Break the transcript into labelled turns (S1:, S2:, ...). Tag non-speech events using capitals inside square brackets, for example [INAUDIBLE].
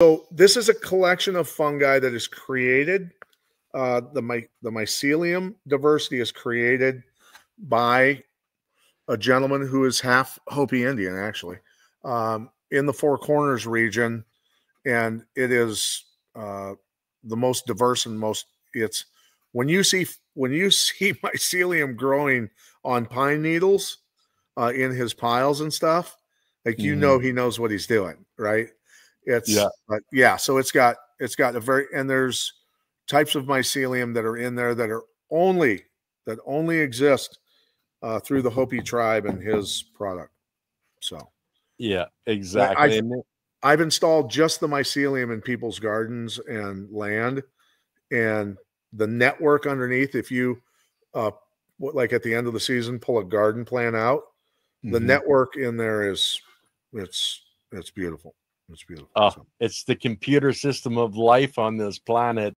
S1: So this is a collection of fungi that is created. Uh, the my the mycelium diversity is created by a gentleman who is half Hopi Indian, actually, um, in the Four Corners region, and it is uh, the most diverse and most. It's when you see when you [LAUGHS] see mycelium growing on pine needles uh, in his piles and stuff, like you
S2: Mhm.
S1: know he knows what he's doing, right? It's
S2: Yeah.
S1: but yeah, so it's got it's got a very and there's types of mycelium that are in there that are only that only exist uh, through the Hopi tribe and his product. So
S2: Yeah, exactly. It-
S1: I've installed just the mycelium in people's gardens and land, and the network underneath. If you, uh, what- like at the end of the season, pull a garden plan out, the
S2: Mhm.
S1: network in there is it's it's beautiful. It's beautiful.
S2: Oh,
S1: So,
S2: it's the computer system of life on this planet.